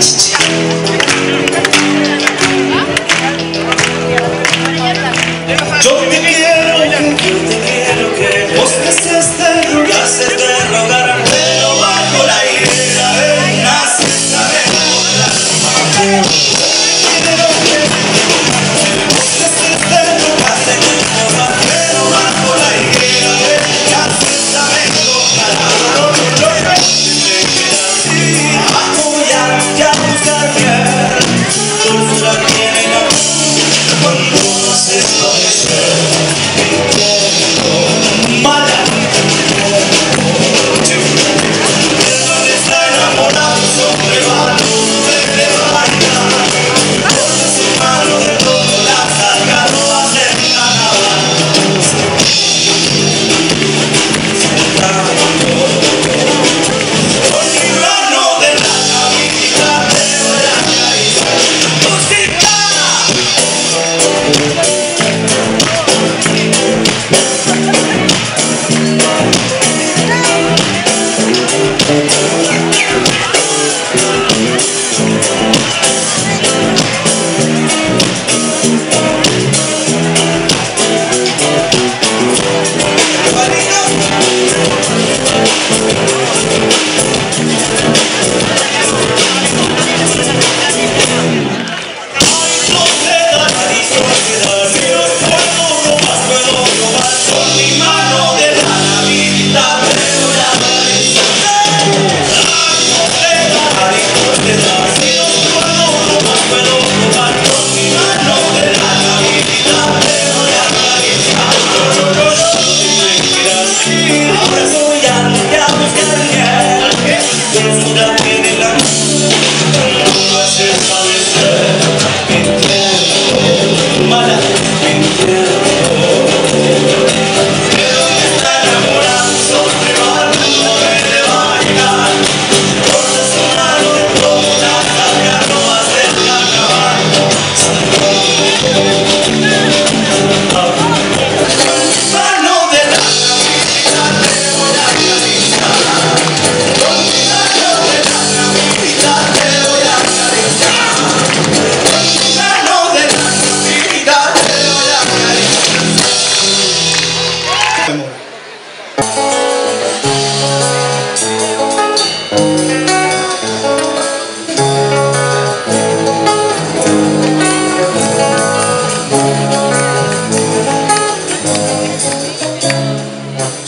Chicha.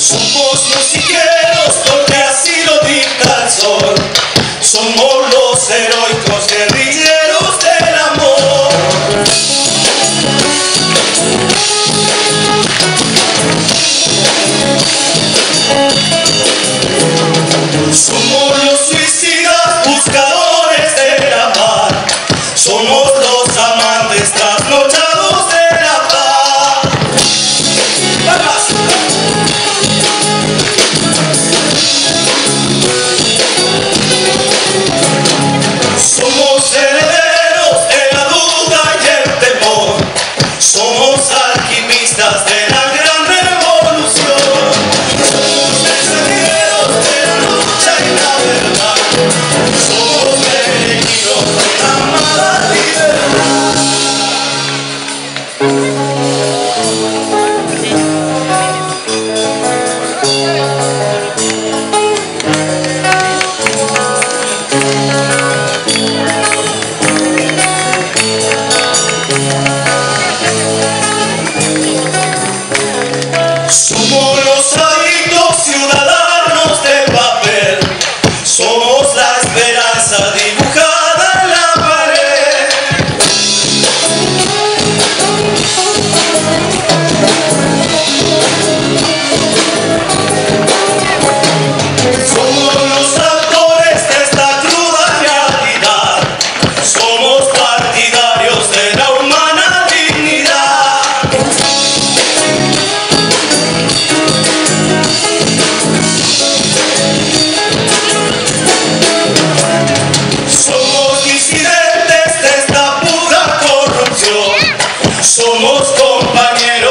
Stop. da. compañeros.